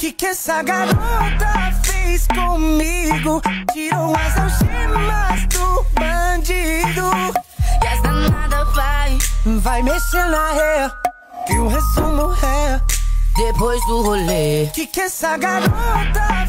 Que que essa garota fez comigo? Tirou as algemas do bandido. E as danada vai, vai mexer na ré. Que o resumo é depois do rolê. Que que essa garota fez?